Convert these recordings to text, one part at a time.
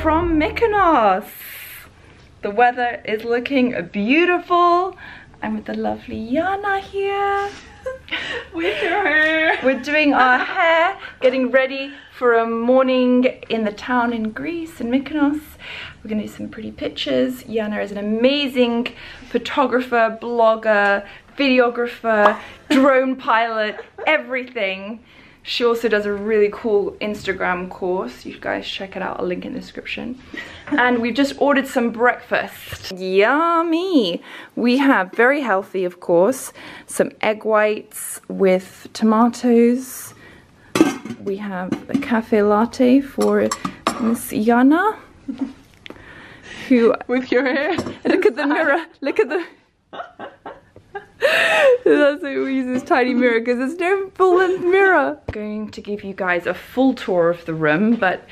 from Mykonos. The weather is looking beautiful. I'm with the lovely Yana here. With your hair. We're doing our hair, getting ready for a morning in the town in Greece, in Mykonos. We're gonna do some pretty pictures. Yana is an amazing photographer, blogger, videographer, drone pilot, everything. She also does a really cool Instagram course. You guys check it out, I'll link in the description. And we've just ordered some breakfast. Yummy! We have very healthy, of course, some egg whites with tomatoes. We have a cafe latte for Miss Yana, who With your hair. Look at the mirror. Look at the. That's why we use this tiny mirror because there's no full length mirror. I'm going to give you guys a full tour of the room, but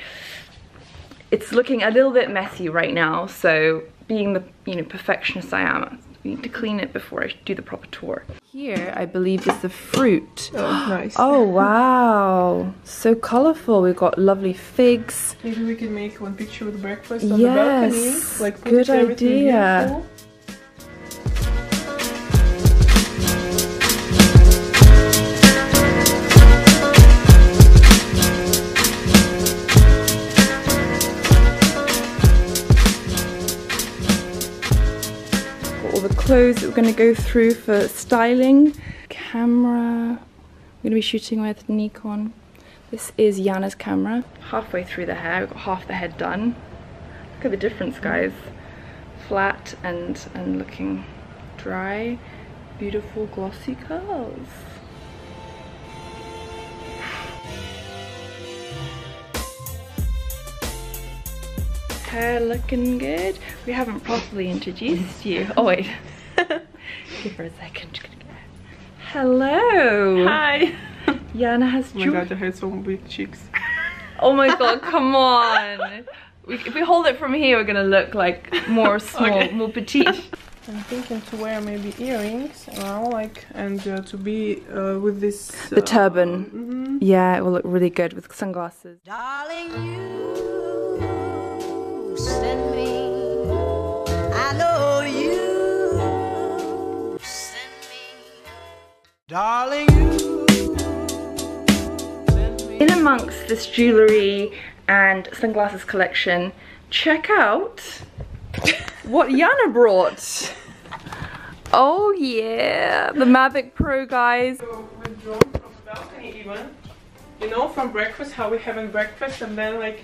it's looking a little bit messy right now. So, being the you know perfectionist I am, I need to clean it before I do the proper tour. Here, I believe is the fruit. Oh, nice. Oh wow, so colorful. We've got lovely figs. Maybe we can make one picture with breakfast on Yes, the balcony. Like put good everything idea. Clothes that we're going to go through for styling. Camera. I'm going to be shooting with Nikon. This is Yana's camera. Halfway through the hair, we've got half the head done. Look at the difference, guys. Flat and and looking dry. Beautiful glossy curls. Hair looking good. We haven't properly introduced you. Oh wait. Give her a second. Hello. Hi. Yana has Oh my joy- god, I had so big cheeks. Oh my god, come on. We, if we hold it from here, we're gonna look like more small, Okay. more petite. I'm thinking to wear maybe earrings now, like, and uh, to be uh, with this. The uh, turban. mhm. Yeah, it will look really good with sunglasses. Darling, you amongst this jewellery and sunglasses collection, check out what Yana brought. Oh yeah, the Mavic Pro guys. So we've from the balcony even. You know, from breakfast, how we having breakfast, and then like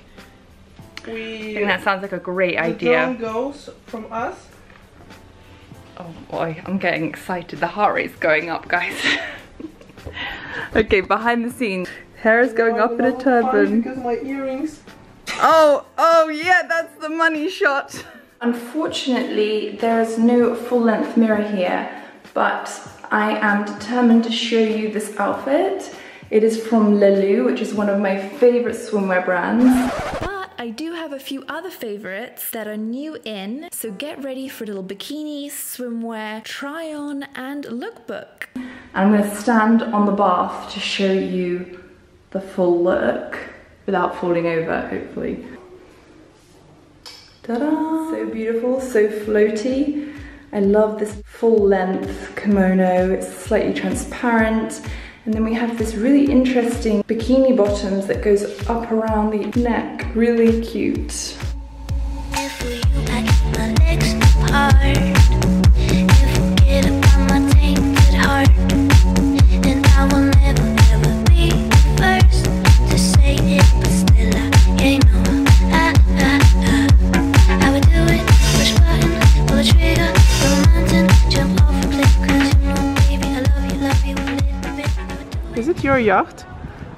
I think that sounds like a great the idea. drone goes from us. Oh boy, I'm getting excited. The heart rate's going up, guys. okay, behind the scenes. Hair is going up in a turban. Because my earrings. Oh, oh yeah, that's the money shot. Unfortunately, there is no full-length mirror here, but I am determined to show you this outfit. It is from Lelloue, which is one of my favorite swimwear brands. But I do have a few other favorites that are new in, so get ready for a little bikini, swimwear, try on, and lookbook. And I'm gonna stand on the bath to show you the full look without falling over, hopefully. Ta-da! So beautiful, so floaty. I love this full length kimono. It's slightly transparent. And then we have this really interesting bikini bottoms that goes up around the neck. Really cute. Do it.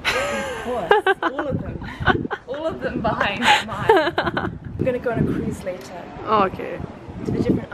Is it your yacht? All of them. All of them behind mine. We're gonna go on a cruise later oh, Okay. to the different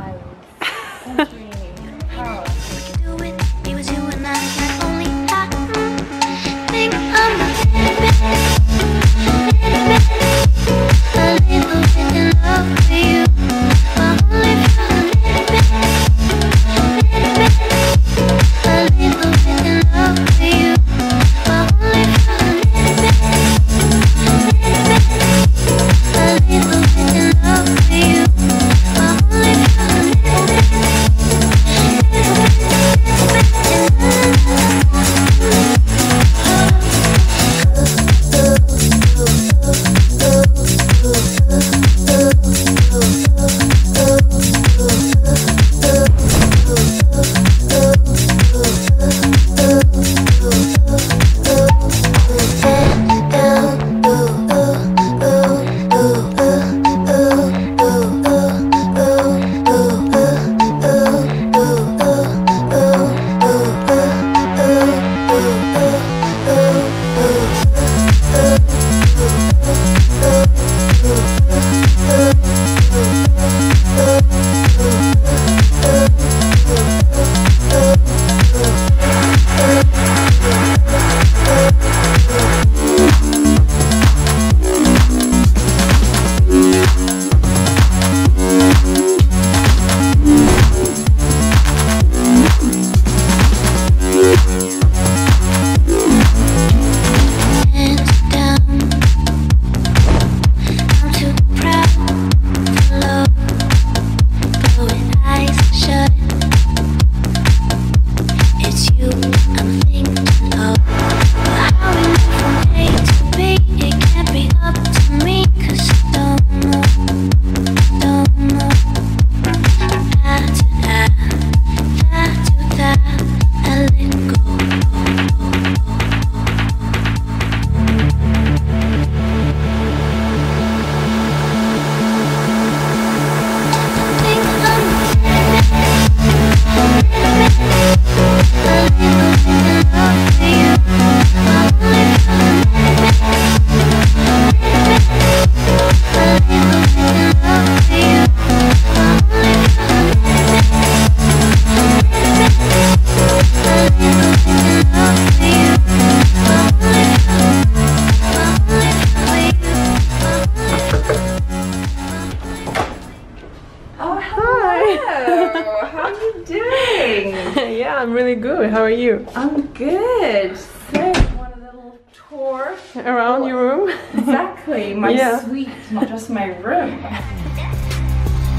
I'm good. So, one a little tour around oh, your room? exactly, my yeah. suite, not just my room.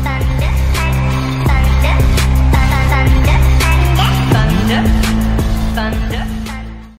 Thunder, thunder, thunder,